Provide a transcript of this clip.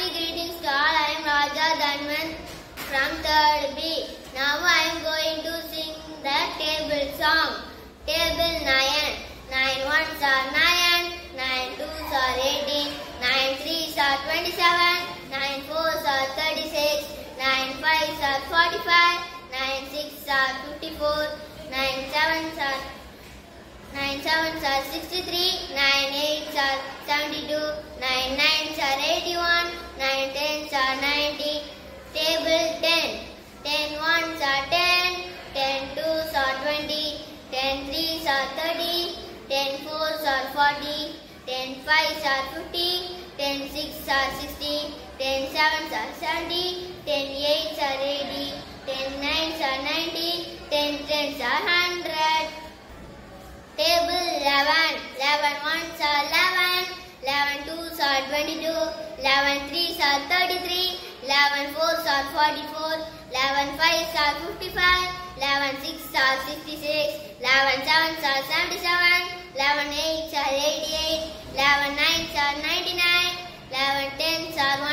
Happy greetings to all. I am Raja Dhanvanth from 3rd B. Now I am going to sing the table song. Table 9. 9 ones are 9, 9 twos are 18, 9 threes are 27, 9 fours are 36, 9 fives are 45, 9 sixes are 54, 9 sevens are 9 sevens are 63, 9 eights are 72, 9 nines are 81, are 30, 10 fours are 40, 10 fives are 50, 10 sixes are 60, 10 sevens are 70, 10 eights are 80, 10 nines are 90, 10 tens are 100. Table 11. 11 ones are 11. 11 twos are 22. 11 threes are 33. 11 fours are 44. 11 fives are 55. 11 sixes are 66. 11 sevens are 77. 11 eights are 88. 11 nines are 99. 11 tens are 110. Thank you.